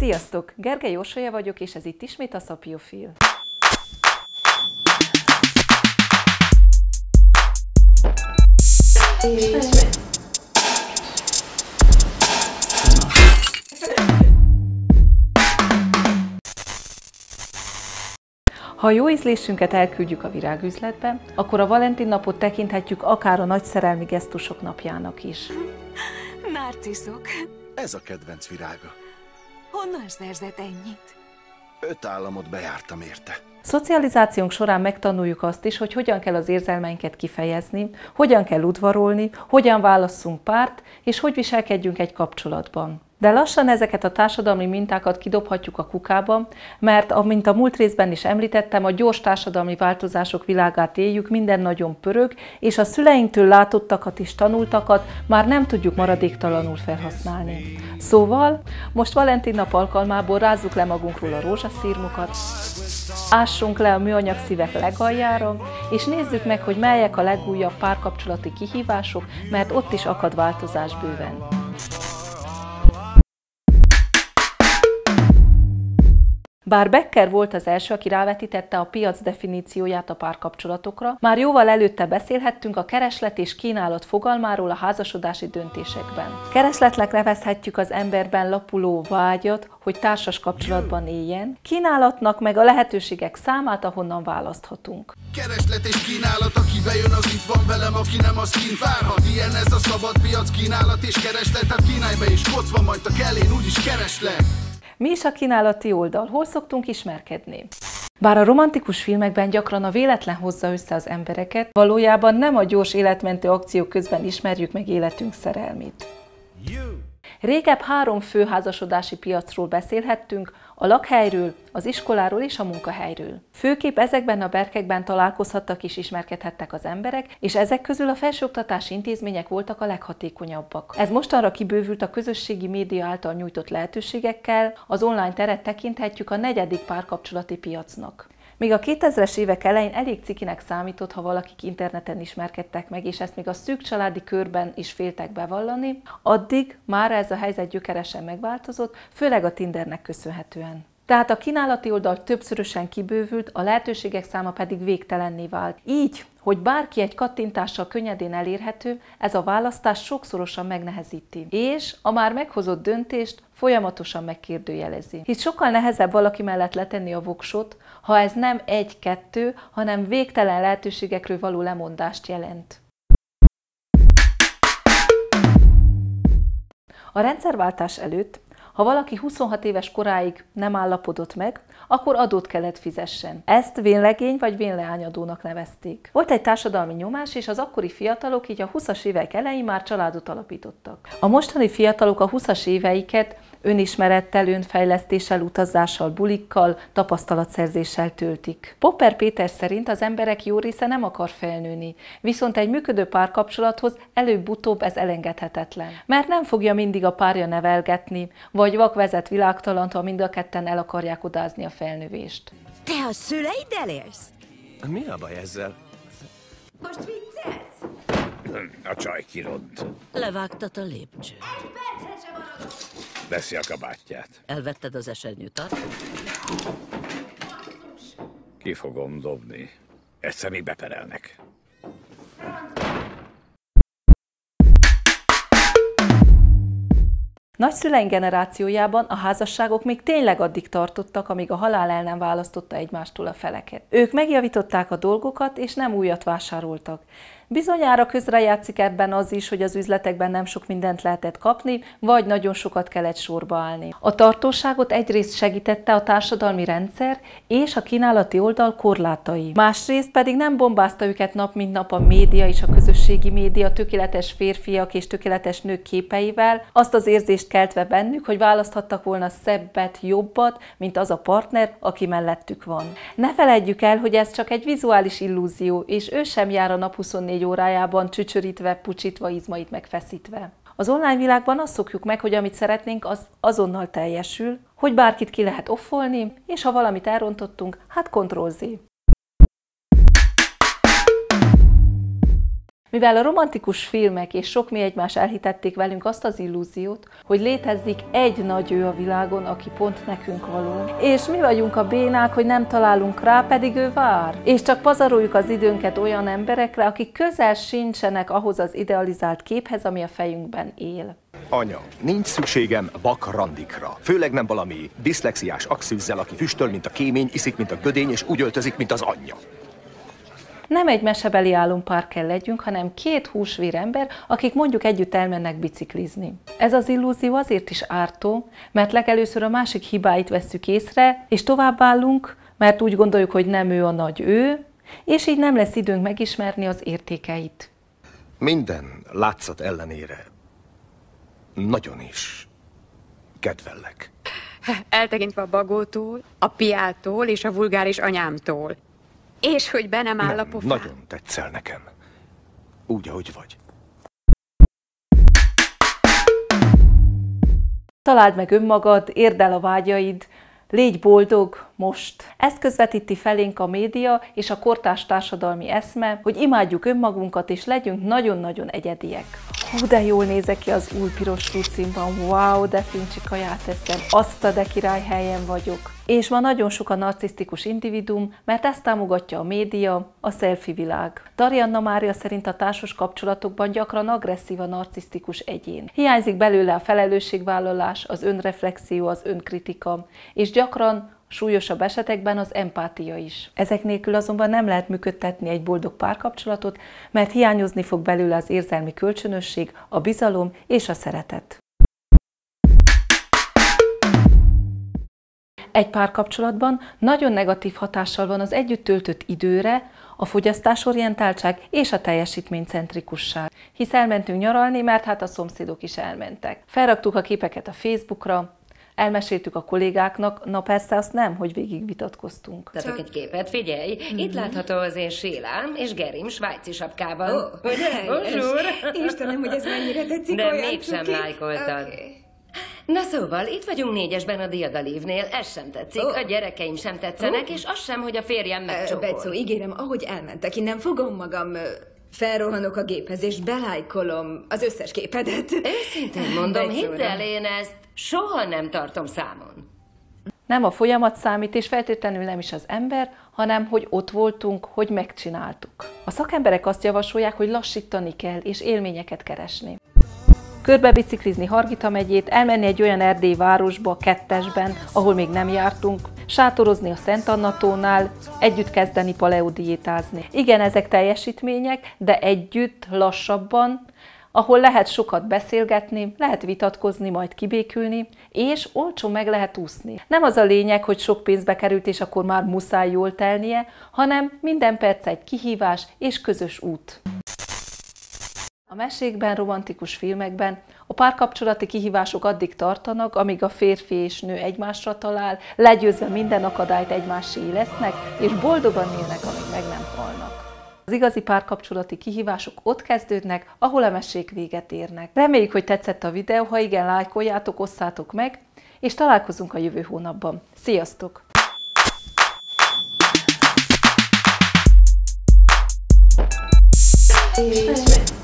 Sziasztok! Gergely Orsolya vagyok, és ez itt ismét a Szapiofil. Ha a jó ízlésünket elküldjük a virágüzletbe, akkor a Valentin napot tekinthetjük akár a nagy szerelmi gesztusok napjának is. Narciszok. Ez a kedvenc virága. Honnan szerzett ennyit? Öt államot bejártam érte. Szocializációnk során megtanuljuk azt is, hogy hogyan kell az érzelmeinket kifejezni, hogyan kell udvarolni, hogyan válasszunk párt, és hogy viselkedjünk egy kapcsolatban. De lassan ezeket a társadalmi mintákat kidobhatjuk a kukába, mert, amint a múlt részben is említettem, a gyors társadalmi változások világát éljük, minden nagyon pörög, és a szüleinktől látottakat és tanultakat már nem tudjuk maradéktalanul felhasználni. Szóval, most Valentin nap alkalmából rázzuk le magunkról a rózsaszírmokat, ássunk le a műanyag szívek legaljára, és nézzük meg, hogy melyek a legújabb párkapcsolati kihívások, mert ott is akad változás bőven. Bár Becker volt az első, aki rávetítette a piac definícióját a párkapcsolatokra, már jóval előtte beszélhettünk a kereslet és kínálat fogalmáról a házasodási döntésekben. Keresletnek nevezhetjük az emberben lapuló vágyat, hogy társas kapcsolatban éljen, kínálatnak meg a lehetőségek számát, ahonnan választhatunk. Kereslet és kínálat, aki bejön, az itt van velem, aki nem, az kint várhat. Ilyen ez a szabad piac, kínálat és kereslet, hát kínálj be és kocva, majd a kellén úgyis kereslek. Mi is a kínálati oldal? Hol szoktunk ismerkedni? Bár a romantikus filmekben gyakran a véletlen hozza össze az embereket, valójában nem a gyors életmentő akciók közben ismerjük meg életünk szerelmét. Régebb három fő házasodási piacról beszélhettünk, a lakhelyről, az iskoláról és a munkahelyről. Főképp ezekben a berkekben találkozhattak és ismerkedhettek az emberek, és ezek közül a felsőoktatási intézmények voltak a leghatékonyabbak. Ez mostanra kibővült a közösségi média által nyújtott lehetőségekkel, az online teret tekinthetjük a negyedik párkapcsolati piacnak. Még a 2000-es évek elején elég cikinek számított, ha valakik interneten ismerkedtek meg, és ezt még a szűk családi körben is féltek bevallani, addig már ez a helyzet gyökeresen megváltozott, főleg a Tindernek köszönhetően. Tehát a kínálati oldal többszörösen kibővült, a lehetőségek száma pedig végtelenné vált. Így, hogy bárki egy kattintással könnyedén elérhető, ez a választás sokszorosan megnehezíti. És a már meghozott döntést folyamatosan megkérdőjelezi. Hisz sokkal nehezebb valaki mellett letenni a voksot, ha ez nem egy-kettő, hanem végtelen lehetőségekről való lemondást jelent. A rendszerváltás előtt ha valaki 26 éves koráig nem állapodott meg, akkor adót kellett fizessen. Ezt vénlegény vagy vénleányadónak nevezték. Volt egy társadalmi nyomás, és az akkori fiatalok így a 20-as évek elején már családot alapítottak. A mostani fiatalok a 20-as éveiket önismerettel, önfejlesztéssel, utazással, bulikkal, tapasztalatszerzéssel töltik. Popper Péter szerint az emberek jó része nem akar felnőni, viszont egy működő párkapcsolathoz előbb-utóbb ez elengedhetetlen. Mert nem fogja mindig a párja nevelgetni, vagy vak vezet világtalant, ha mind a ketten el akarják odázni a felnővést. Te a szüleiddel élsz? Mi a baj ezzel? Most viccelsz? A csaj kiront. Levágtad a lépcsőt. Veszi a kabátját. Elvetted az esernyőt, Ki fogom dobni. Egyszer még beperelnek. Nagyszüleink generációjában a házasságok még tényleg addig tartottak, amíg a halál el nem választotta egymástól a feleket. Ők megjavították a dolgokat, és nem újat vásároltak. Bizonyára közrejátszik ebben az is, hogy az üzletekben nem sok mindent lehetett kapni, vagy nagyon sokat kellett sorba állni. A tartóságot egyrészt segítette a társadalmi rendszer és a kínálati oldal korlátai. Másrészt pedig nem bombázta őket nap mint nap a média és a közösségi média tökéletes férfiak és tökéletes nők képeivel, azt az érzést keltve bennük, hogy választhattak volna szebbet, jobbat, mint az a partner, aki mellettük van. Ne feledjük el, hogy ez csak egy vizuális illúzió, és ő sem jár a nap 24 24 órájában csücsörítve, pucsítva, izmait megfeszítve. Az online világban azt szokjuk meg, hogy amit szeretnénk, az azonnal teljesül, hogy bárkit ki lehet offolni, és ha valamit elrontottunk, hát Ctrl-Z. Mivel a romantikus filmek és sok mi egymás elhitették velünk azt az illúziót, hogy létezik egy nagy ő a világon, aki pont nekünk való. És mi vagyunk a bénák, hogy nem találunk rá, pedig ő vár. És csak pazaroljuk az időnket olyan emberekre, akik közel sincsenek ahhoz az idealizált képhez, ami a fejünkben él. Anya, nincs szükségem vakrandikra. Főleg nem valami diszlexiás axűzzel, aki füstöl, mint a kémény, iszik, mint a gödény, és úgy öltözik, mint az anyja. Nem egy mesebeli álompár kell legyünk, hanem két húsvér ember, akik mondjuk együtt elmennek biciklizni. Ez az illúzió azért is ártó, mert legelőször a másik hibáit vesszük észre, és továbbállunk, mert úgy gondoljuk, hogy nem ő a nagy ő, és így nem lesz időnk megismerni az értékeit. Minden látszat ellenére nagyon is kedvellek. Eltekintve a bagótól, a piától és a vulgáris anyámtól. És hogy be nem áll a Nem, pofám. nagyon tetszel nekem. Úgy, ahogy vagy. Találd meg önmagad, érd el a vágyaid, légy boldog most. Ezt közvetíti felénk a média és a kortárs társadalmi eszme, hogy imádjuk önmagunkat és legyünk nagyon-nagyon egyediek. Hú, de jól nézek ki az új piros rucimban, wow, de fincsi kaját eszem, azt a de király helyen vagyok. És ma nagyon sok a narcisztikus individum, mert ezt támogatja a média, a selfie világ. Darianna Mária szerint a társas kapcsolatokban gyakran agresszív a narcisztikus egyén. Hiányzik belőle a felelősségvállalás, az önreflexió, az önkritika, és gyakran súlyosabb esetekben az empátia is. Ezek nélkül azonban nem lehet működtetni egy boldog párkapcsolatot, mert hiányozni fog belőle az érzelmi kölcsönösség, a bizalom és a szeretet. Egy párkapcsolatban nagyon negatív hatással van az együtt töltött időre, a fogyasztásorientáltság és a teljesítménycentrikusság. Hisz elmentünk nyaralni, mert hát a szomszédok is elmentek. Felraktuk a képeket a Facebookra, elmeséltük a kollégáknak, na persze azt nem, hogy végig vitatkoztunk. Mutatok egy képet, figyelj! Itt látható az én Sélám és Gerim svájci sapkában. Helyes. Bonjour! Istenem, hogy ez mennyire tetszik, De olyan mégsem cuki. lájkoltad. Oké. Na szóval, itt vagyunk négyesben a diadalívnél, ez sem tetszik, Ó. a gyerekeim sem tetszenek, és az sem, hogy a férjem megcsókol. Becó, ígérem, ahogy elmentek innen, fogom magam, felrohanok a géphez, és belájkolom az összes képedet. Őszintén mondom, hidd el, én ezt soha nem tartom számon. Nem a folyamat számít, és feltétlenül nem is az ember, hanem hogy ott voltunk, hogy megcsináltuk. A szakemberek azt javasolják, hogy lassítani kell, és élményeket keresni. Körbe biciklizni Hargita megyét, elmenni egy olyan erdélyi városba, kettesben, ahol még nem jártunk, sátorozni a Szent Annatónál, együtt kezdeni paleodiétázni. Igen, ezek teljesítmények, de együtt, lassabban, ahol lehet sokat beszélgetni, lehet vitatkozni, majd kibékülni, és olcsó meg lehet úszni. Nem az a lényeg, hogy sok pénzbe került, és akkor már muszáj jól telnie, hanem minden perc egy kihívás és közös út. A mesékben, romantikus filmekben a párkapcsolati kihívások addig tartanak, amíg a férfi és nő egymásra talál, legyőzve minden akadályt egymásé lesznek, és boldogan élnek, amíg meg nem halnak. Az igazi párkapcsolati kihívások ott kezdődnek, ahol a mesék véget érnek. Reméljük, hogy tetszett a videó, ha igen, lájkoljátok, osszátok meg, és találkozunk a jövő hónapban. Sziasztok! És